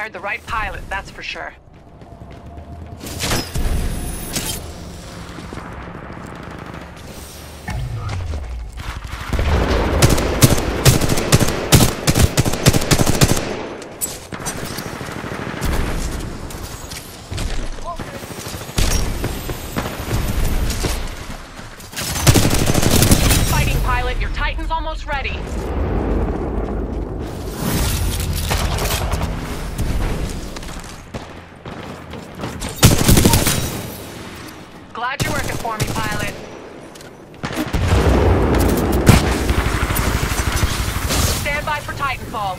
hired the right pilot, that's for sure. Fighting pilot, your Titan's almost ready. Glad you're working for me, pilot. Stand by for Titanfall.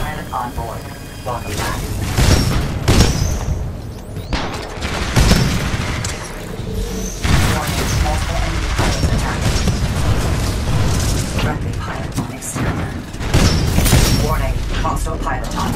Pilot on board. Welcome back. Warning, hostile pilot on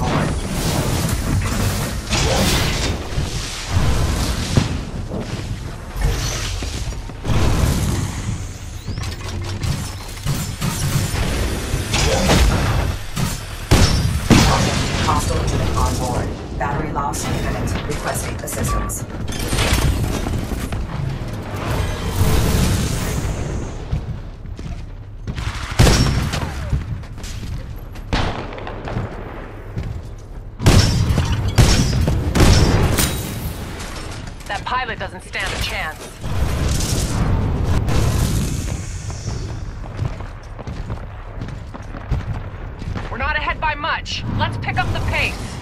Requesting assistance. That pilot doesn't stand a chance. We're not ahead by much. Let's pick up the pace.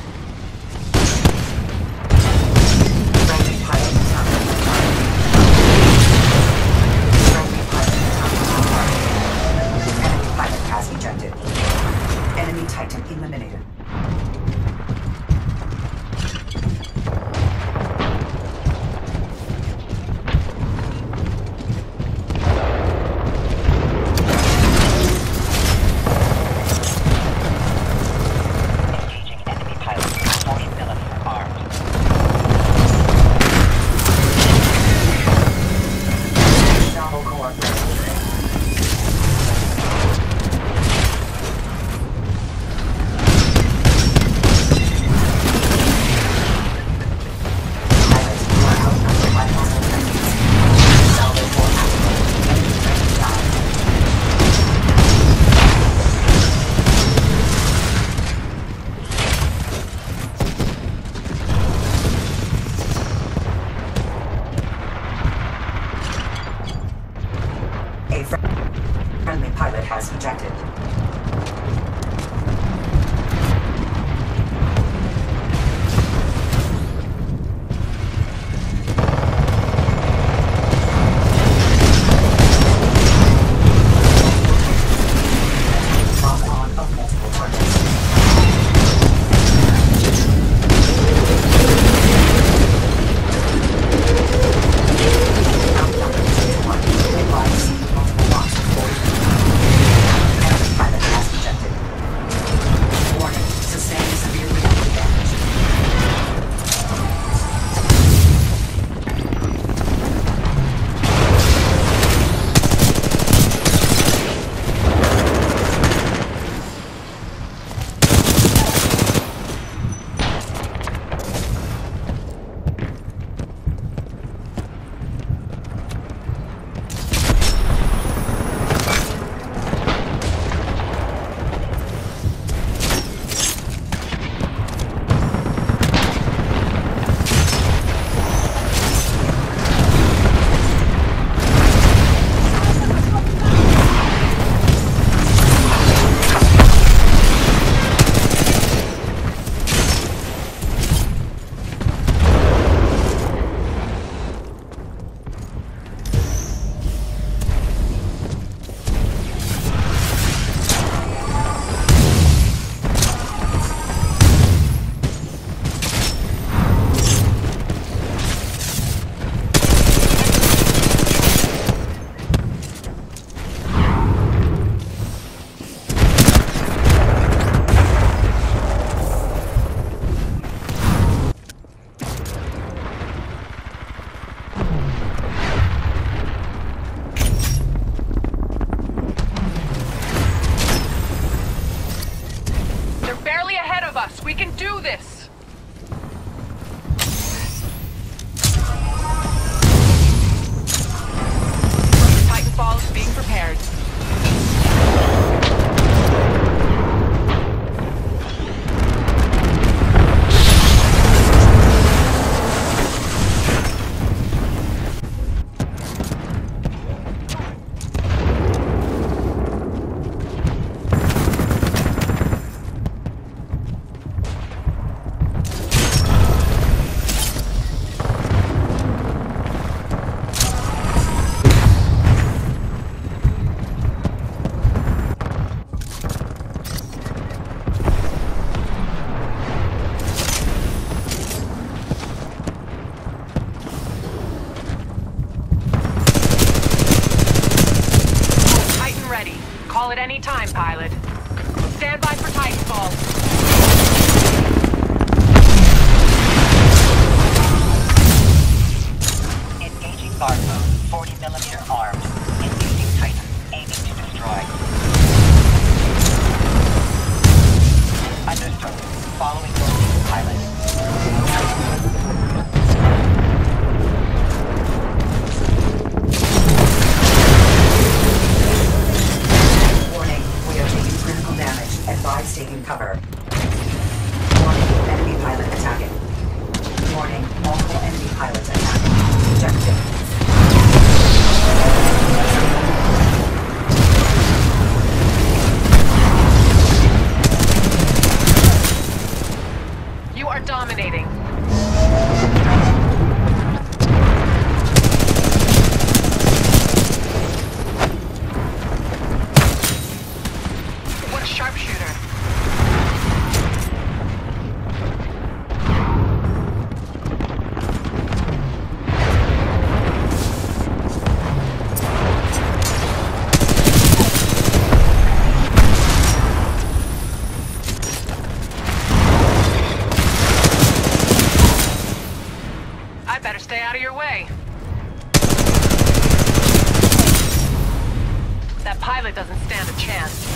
pilot doesn't stand a chance.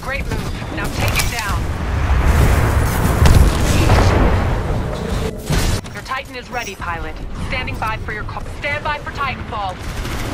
Great move. Now take it down. Your Titan is ready, pilot. Standing by for your... call. Stand by for Titanfall.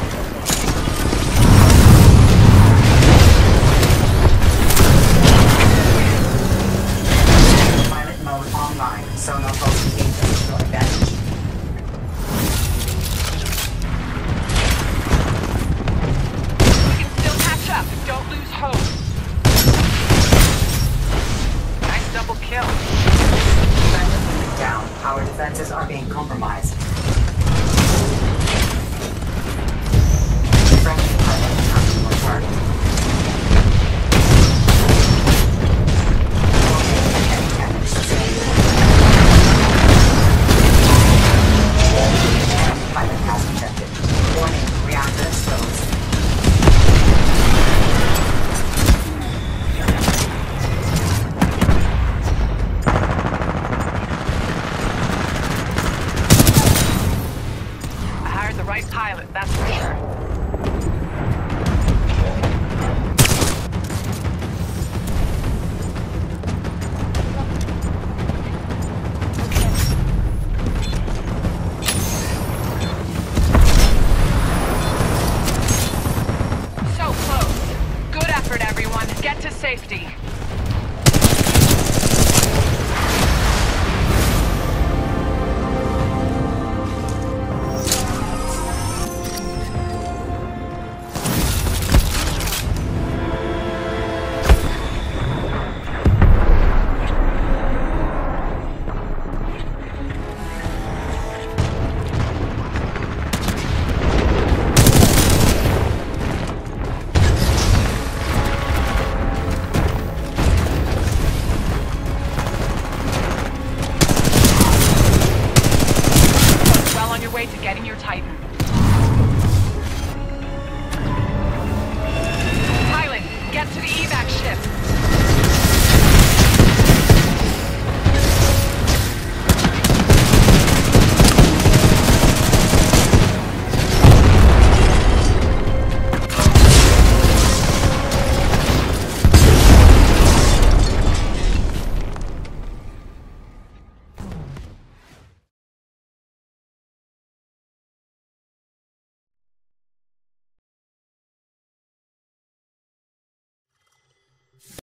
defenses are being compromised. French department